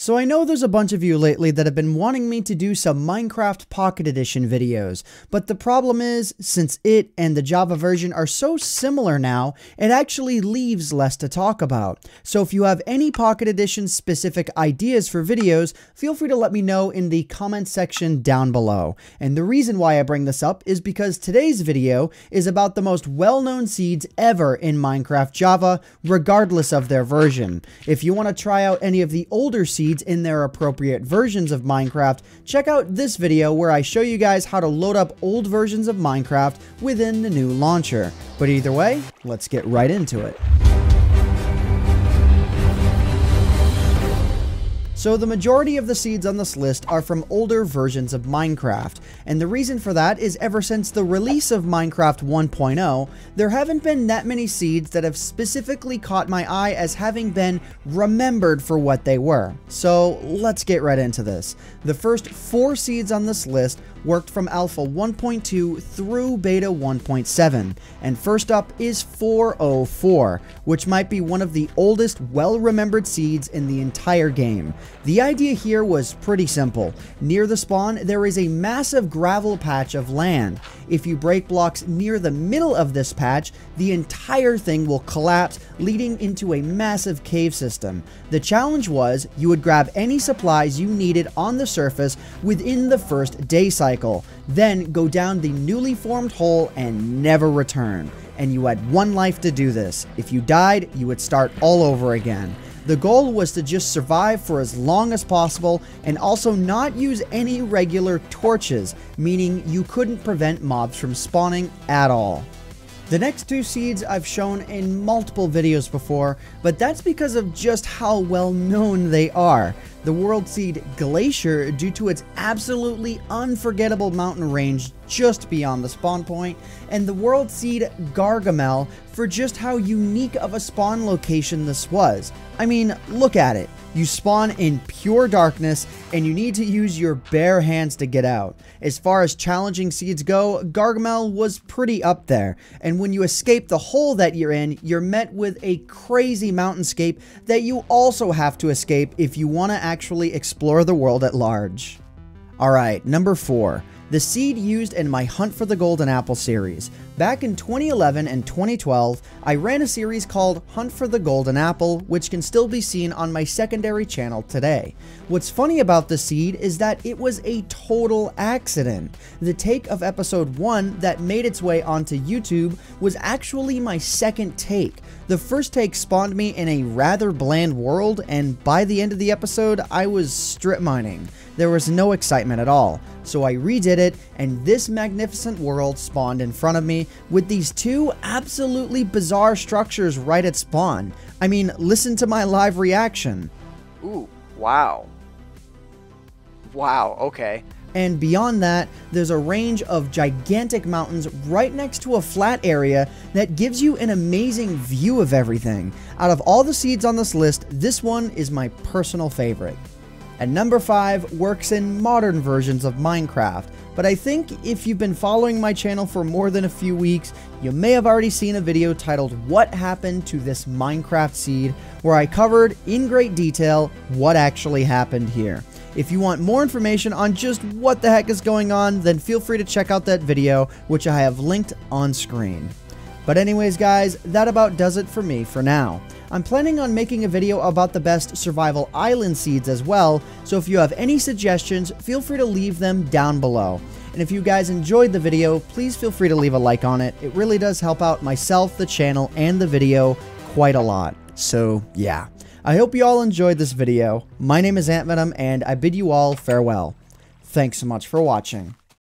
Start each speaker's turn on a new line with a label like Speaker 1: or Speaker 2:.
Speaker 1: So I know there's a bunch of you lately that have been wanting me to do some Minecraft Pocket Edition videos, but the problem is, since it and the Java version are so similar now, it actually leaves less to talk about. So if you have any Pocket Edition specific ideas for videos, feel free to let me know in the comment section down below. And the reason why I bring this up is because today's video is about the most well-known seeds ever in Minecraft Java, regardless of their version. If you want to try out any of the older seeds in their appropriate versions of Minecraft, check out this video where I show you guys how to load up old versions of Minecraft within the new launcher. But either way, let's get right into it. So the majority of the seeds on this list are from older versions of Minecraft, and the reason for that is ever since the release of Minecraft 1.0, there haven't been that many seeds that have specifically caught my eye as having been remembered for what they were. So let's get right into this. The first four seeds on this list worked from Alpha 1.2 through Beta 1.7, and first up is 404, which might be one of the oldest well-remembered seeds in the entire game. The idea here was pretty simple. Near the spawn, there is a massive gravel patch of land. If you break blocks near the middle of this patch, the entire thing will collapse, leading into a massive cave system. The challenge was, you would grab any supplies you needed on the surface within the first day cycle, then go down the newly formed hole and never return. And you had one life to do this. If you died, you would start all over again. The goal was to just survive for as long as possible and also not use any regular torches, meaning you couldn't prevent mobs from spawning at all. The next two seeds I've shown in multiple videos before, but that's because of just how well known they are the world seed Glacier due to its absolutely unforgettable mountain range just beyond the spawn point, and the world seed Gargamel for just how unique of a spawn location this was. I mean, look at it. You spawn in pure darkness, and you need to use your bare hands to get out. As far as challenging seeds go, Gargamel was pretty up there, and when you escape the hole that you're in, you're met with a crazy mountainscape that you also have to escape if you want to actually explore the world at large. Alright, number 4 the seed used in my Hunt for the Golden Apple series. Back in 2011 and 2012, I ran a series called Hunt for the Golden Apple, which can still be seen on my secondary channel today. What's funny about the seed is that it was a total accident. The take of episode 1 that made its way onto YouTube was actually my second take. The first take spawned me in a rather bland world, and by the end of the episode, I was strip mining. There was no excitement at all. So I redid it, and this magnificent world spawned in front of me with these two absolutely bizarre structures right at spawn. I mean, listen to my live reaction.
Speaker 2: Ooh, wow. Wow, okay.
Speaker 1: And beyond that, there's a range of gigantic mountains right next to a flat area that gives you an amazing view of everything. Out of all the seeds on this list, this one is my personal favorite. And number 5 works in modern versions of Minecraft, but I think if you've been following my channel for more than a few weeks, you may have already seen a video titled What Happened to This Minecraft Seed, where I covered in great detail what actually happened here. If you want more information on just what the heck is going on, then feel free to check out that video, which I have linked on screen. But anyways guys, that about does it for me for now. I'm planning on making a video about the best survival island seeds as well, so if you have any suggestions, feel free to leave them down below. And if you guys enjoyed the video, please feel free to leave a like on it. It really does help out myself, the channel, and the video quite a lot. So yeah. I hope you all enjoyed this video. My name is Ant Venom, and I bid you all farewell. Thanks so much for watching.